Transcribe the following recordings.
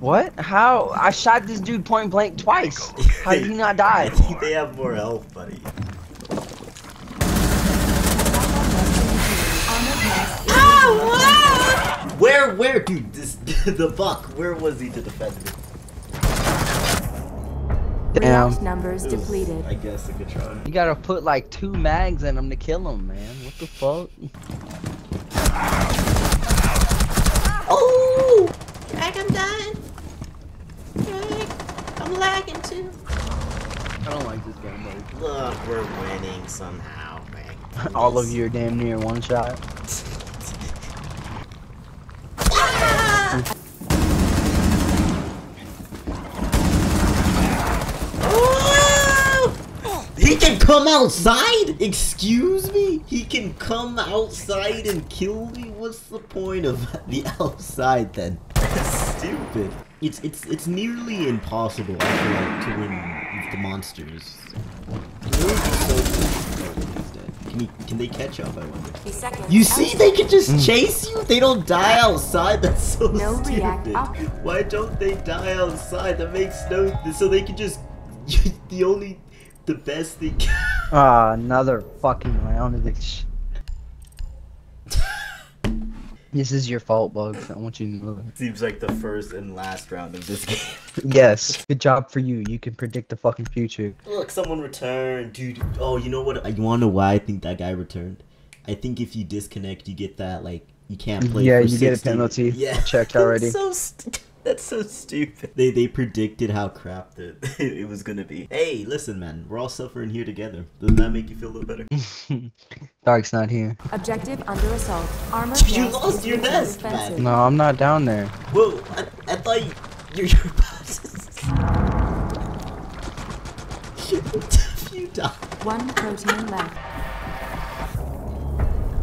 What? How? I shot this dude point blank twice. How did he not die? I think they have more health, buddy. Oh, where, where, dude? This the buck. Where was he to defend me? Damn. React numbers was, depleted. I guess a good try. You gotta put like two mags in him to kill him, man. What the fuck? Oh! Drag, I'm dying. Drag, I'm I don't like this game. Look, we're winning somehow, man. All of you are damn near one shot. He can come outside? Excuse me? He can come outside and kill me? What's the point of the outside then? That's stupid. It's it's it's nearly impossible, I feel like, to win with the monsters. It would be so difficult these days. Can, he, can they catch up, I wonder? You see, they can just chase you. They don't die outside. That's so No stupid. Why don't they die outside? That makes no. So they can just. The only, the best thing. Ah, another fucking round of this. This is your fault, Bugs. I want you to know that. Seems like the first and last round of this game. Yes, good job for you. You can predict the fucking future. Look, someone returned, dude. Oh, you know what? You wanna know why I think that guy returned? I think if you disconnect, you get that like you can't play. Yeah, for you get a penalty. Yeah, Checked already. so st- that's so stupid. They they predicted how crap the, it was gonna be. Hey, listen, man, we're all suffering here together. Doesn't that make you feel a little better? Dark's not here. Objective under assault. Armor You lost your being nest, man. No, I'm not down there. Whoa, I, I thought you, you're your boss. you died. One Protean left.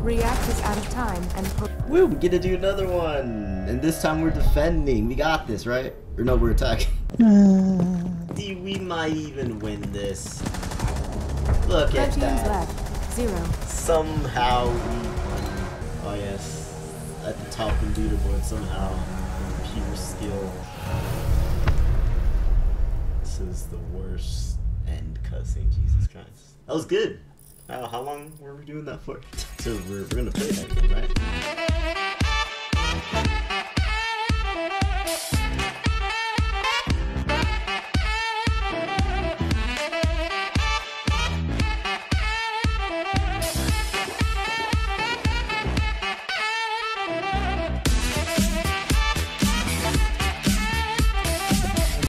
React is out of time and pro- Woo, we get to do another one. And this time we're defending. We got this, right? Or no, we're attacking. Dude, we might even win this. Look at Proteans that. left. Zero. Somehow we won. Oh yes. At the top of the leaderboard somehow. Pure skill. This is the worst end cussing, Jesus Christ. That was good. Oh, how long were we doing that for? So we're, we're gonna play that game, right?